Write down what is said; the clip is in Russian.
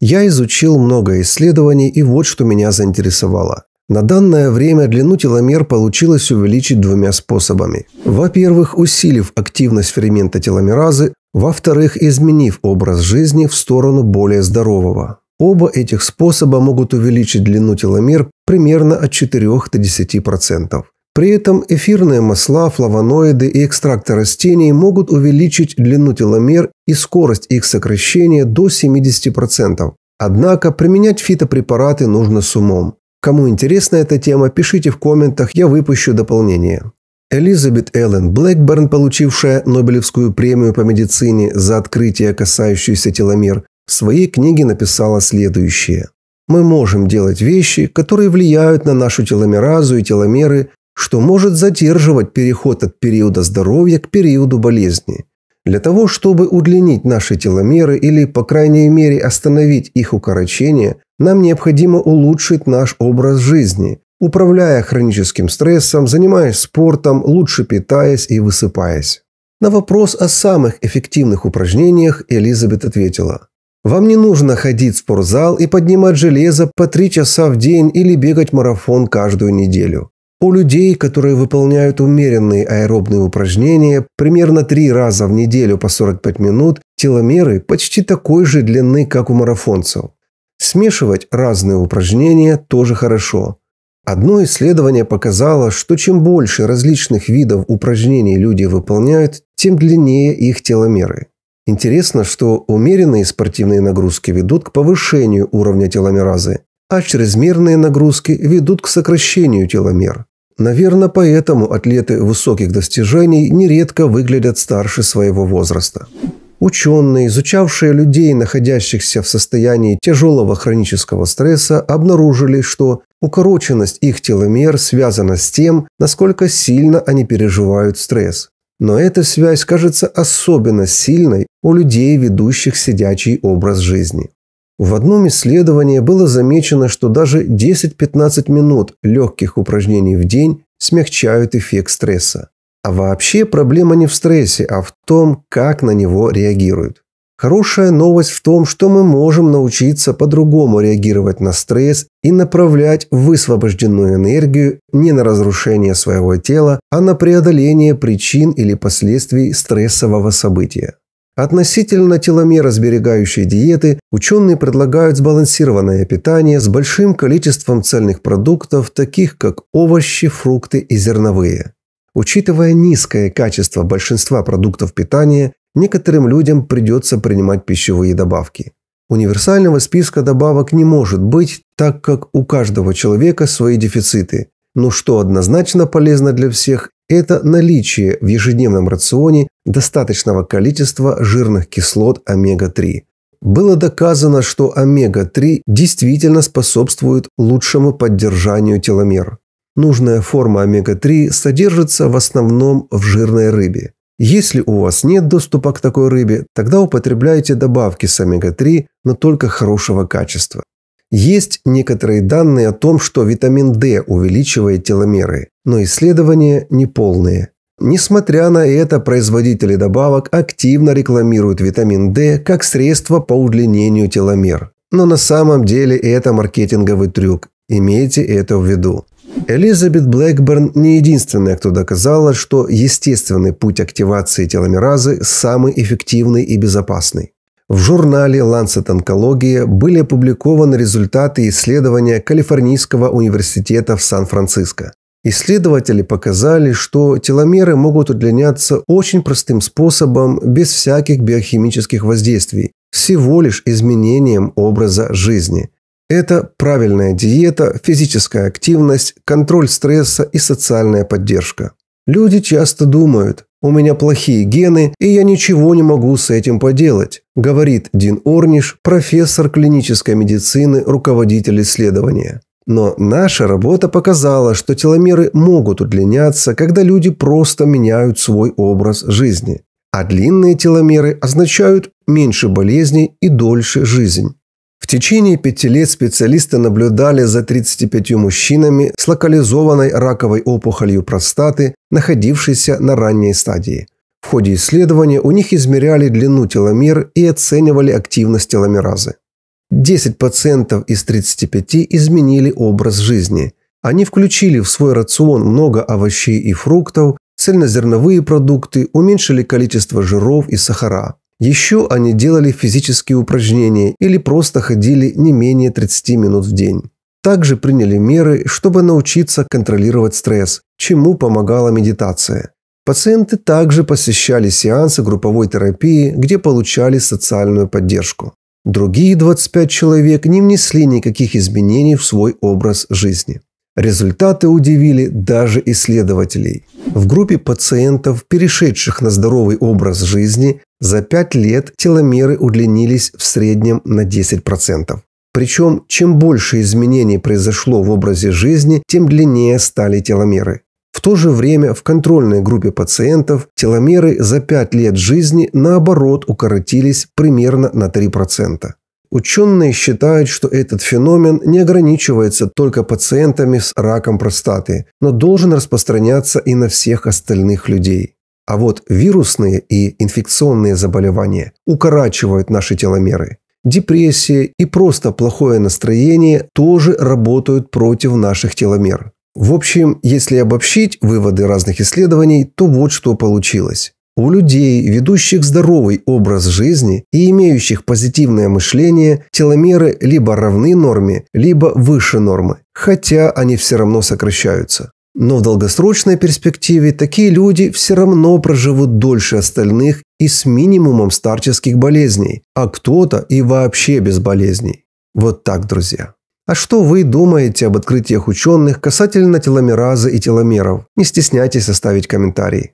Я изучил много исследований, и вот что меня заинтересовало. На данное время длину теломер получилось увеличить двумя способами. Во-первых, усилив активность фермента теломеразы, во-вторых, изменив образ жизни в сторону более здорового. Оба этих способа могут увеличить длину теломер примерно от 4 до 10%. При этом эфирные масла, флавоноиды и экстракты растений могут увеличить длину теломер и скорость их сокращения до 70%. Однако применять фитопрепараты нужно с умом. Кому интересна эта тема, пишите в комментах, я выпущу дополнение. Элизабет Эллен Блэкберн, получившая Нобелевскую премию по медицине за открытие, касающееся теломер, в своей книге написала следующее. Мы можем делать вещи, которые влияют на нашу теломеразу и теломеры, что может задерживать переход от периода здоровья к периоду болезни. Для того, чтобы удлинить наши теломеры или, по крайней мере, остановить их укорочение, нам необходимо улучшить наш образ жизни, управляя хроническим стрессом, занимаясь спортом, лучше питаясь и высыпаясь. На вопрос о самых эффективных упражнениях Элизабет ответила. Вам не нужно ходить в спортзал и поднимать железо по три часа в день или бегать марафон каждую неделю. У людей, которые выполняют умеренные аэробные упражнения примерно три раза в неделю по 45 минут, теломеры почти такой же длины, как у марафонцев. Смешивать разные упражнения тоже хорошо. Одно исследование показало, что чем больше различных видов упражнений люди выполняют, тем длиннее их теломеры. Интересно, что умеренные спортивные нагрузки ведут к повышению уровня теломеразы, а чрезмерные нагрузки ведут к сокращению теломер. Наверное, поэтому атлеты высоких достижений нередко выглядят старше своего возраста. Ученые, изучавшие людей, находящихся в состоянии тяжелого хронического стресса, обнаружили, что укороченность их теломер связана с тем, насколько сильно они переживают стресс. Но эта связь кажется особенно сильной у людей, ведущих сидячий образ жизни. В одном исследовании было замечено, что даже 10-15 минут легких упражнений в день смягчают эффект стресса. А вообще проблема не в стрессе, а в том, как на него реагируют. Хорошая новость в том, что мы можем научиться по-другому реагировать на стресс и направлять высвобожденную энергию не на разрушение своего тела, а на преодоление причин или последствий стрессового события. Относительно теломеросберегающей диеты ученые предлагают сбалансированное питание с большим количеством цельных продуктов, таких как овощи, фрукты и зерновые. Учитывая низкое качество большинства продуктов питания, некоторым людям придется принимать пищевые добавки. Универсального списка добавок не может быть, так как у каждого человека свои дефициты. Но что однозначно полезно для всех, это наличие в ежедневном рационе достаточного количества жирных кислот омега-3. Было доказано, что омега-3 действительно способствует лучшему поддержанию теломер. Нужная форма омега-3 содержится в основном в жирной рыбе. Если у вас нет доступа к такой рыбе, тогда употребляйте добавки с омега-3, но только хорошего качества. Есть некоторые данные о том, что витамин D увеличивает теломеры, но исследования неполные. Несмотря на это, производители добавок активно рекламируют витамин D как средство по удлинению теломер. Но на самом деле это маркетинговый трюк. Имейте это в виду. Элизабет Блэкберн не единственная, кто доказала, что естественный путь активации теломеразы самый эффективный и безопасный. В журнале Lancet Онкология были опубликованы результаты исследования Калифорнийского университета в Сан-Франциско. Исследователи показали, что теломеры могут удлиняться очень простым способом, без всяких биохимических воздействий, всего лишь изменением образа жизни. Это правильная диета, физическая активность, контроль стресса и социальная поддержка. Люди часто думают, у меня плохие гены, и я ничего не могу с этим поделать, говорит Дин Орниш, профессор клинической медицины, руководитель исследования. Но наша работа показала, что теломеры могут удлиняться, когда люди просто меняют свой образ жизни. А длинные теломеры означают меньше болезней и дольше жизнь. Течение пяти лет специалисты наблюдали за 35 мужчинами с локализованной раковой опухолью простаты, находившейся на ранней стадии. В ходе исследования у них измеряли длину теломер и оценивали активность теломеразы. 10% из 35 изменили образ жизни. Они включили в свой рацион много овощей и фруктов, цельнозерновые продукты, уменьшили количество жиров и сахара. Еще они делали физические упражнения или просто ходили не менее 30 минут в день. Также приняли меры, чтобы научиться контролировать стресс, чему помогала медитация. Пациенты также посещали сеансы групповой терапии, где получали социальную поддержку. Другие 25 человек не внесли никаких изменений в свой образ жизни. Результаты удивили даже исследователей. В группе пациентов, перешедших на здоровый образ жизни, за 5 лет теломеры удлинились в среднем на 10%. Причем, чем больше изменений произошло в образе жизни, тем длиннее стали теломеры. В то же время в контрольной группе пациентов теломеры за 5 лет жизни наоборот укоротились примерно на 3%. Ученые считают, что этот феномен не ограничивается только пациентами с раком простаты, но должен распространяться и на всех остальных людей. А вот вирусные и инфекционные заболевания укорачивают наши теломеры. Депрессия и просто плохое настроение тоже работают против наших теломер. В общем, если обобщить выводы разных исследований, то вот что получилось. У людей, ведущих здоровый образ жизни и имеющих позитивное мышление, теломеры либо равны норме, либо выше нормы, хотя они все равно сокращаются. Но в долгосрочной перспективе такие люди все равно проживут дольше остальных и с минимумом старческих болезней, а кто-то и вообще без болезней. Вот так, друзья. А что вы думаете об открытиях ученых касательно теломеразы и теломеров? Не стесняйтесь оставить комментарий.